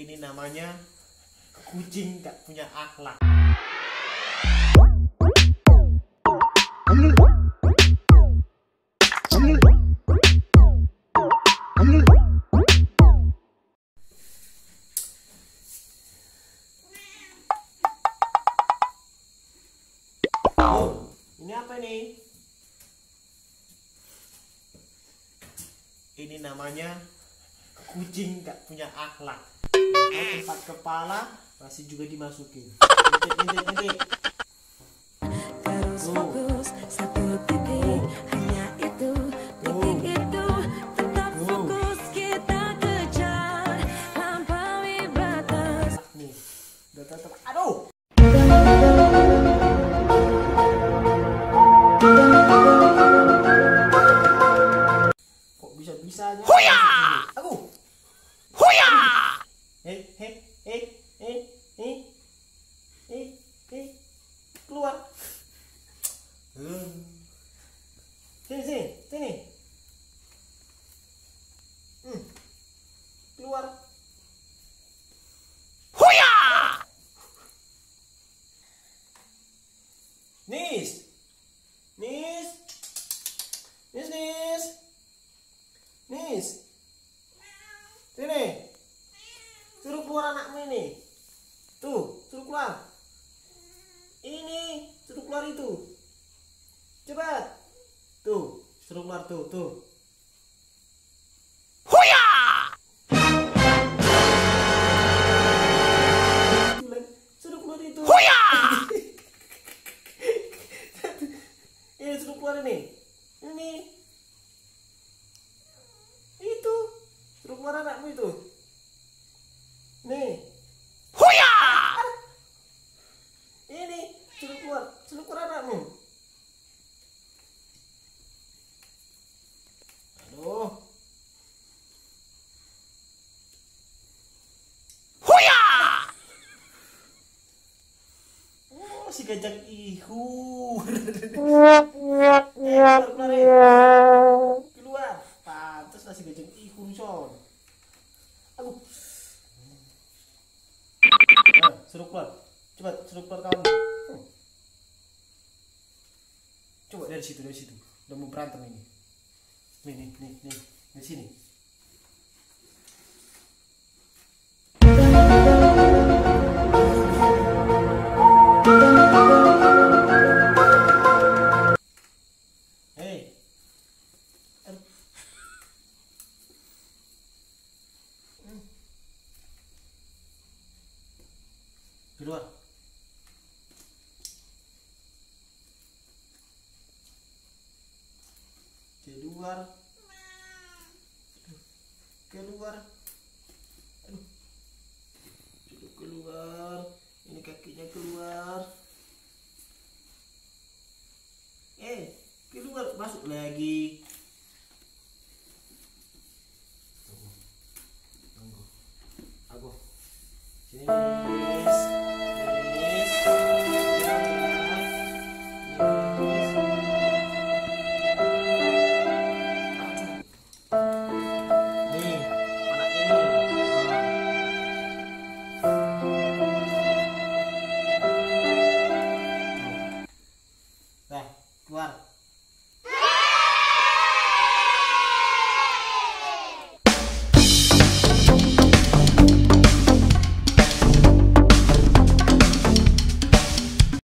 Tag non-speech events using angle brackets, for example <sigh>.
Ini namanya kucing gak punya akhlak. Ini apa nih? Ini namanya kucing gak punya akhlak. Kalau tempat kepala masih juga dimasukin. <laughs> Intip, intip, intip. Terus fokus Sini, sini, sini. Hmm. Keluar. Nis. Nis. Nis, Nis. Nis. Sini. Suruh keluar anakmu ini. Tuh, suruh keluar. Ini, suruh keluar itu. Cepat. Tuh, suruh keluar tuh, tuh. Huya! Suruh keluar itu. Ini <laughs> suruh keluar ini. Ini. Itu. Suruh keluar anakmu itu. Nih. Huya! Ini. Suruh keluar. Suruh keluar anakmu. Aduh. Oh, si gajah ihur. <laughs> keluar, keluar, eh. keluar. Pantes lah si gajah ihur, son. Aku. Nah, suruh keluar. Coba suruh keluar kawan. Coba dari situ, dari situ. Udah mau berantem ini. Nih, nih, nih, nih. Di sini. Hmm. Keluar. Keluar. Keluar. Aduh. Keluar. Ini kakinya keluar. Eh, keluar masuk lagi. Tunggu. Tunggu. Bar